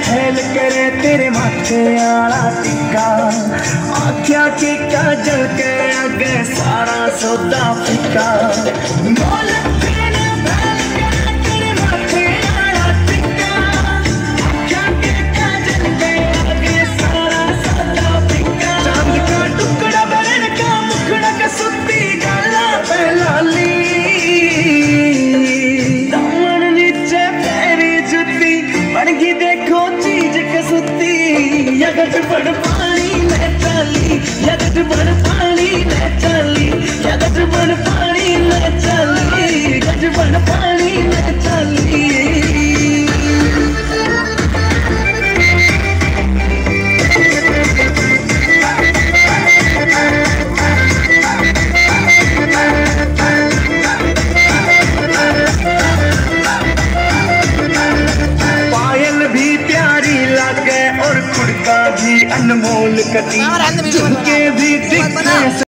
फैल करे तेरे माथे आला टिक्का आख्या के जल के आगे सारा सौदा फिका। बनगी देखो चीज़ कसुती यगज बन पानी मैं चाली यगज बन पानी मैं चाली यगज बन पानी अनमोल कदी झुके भी दिखे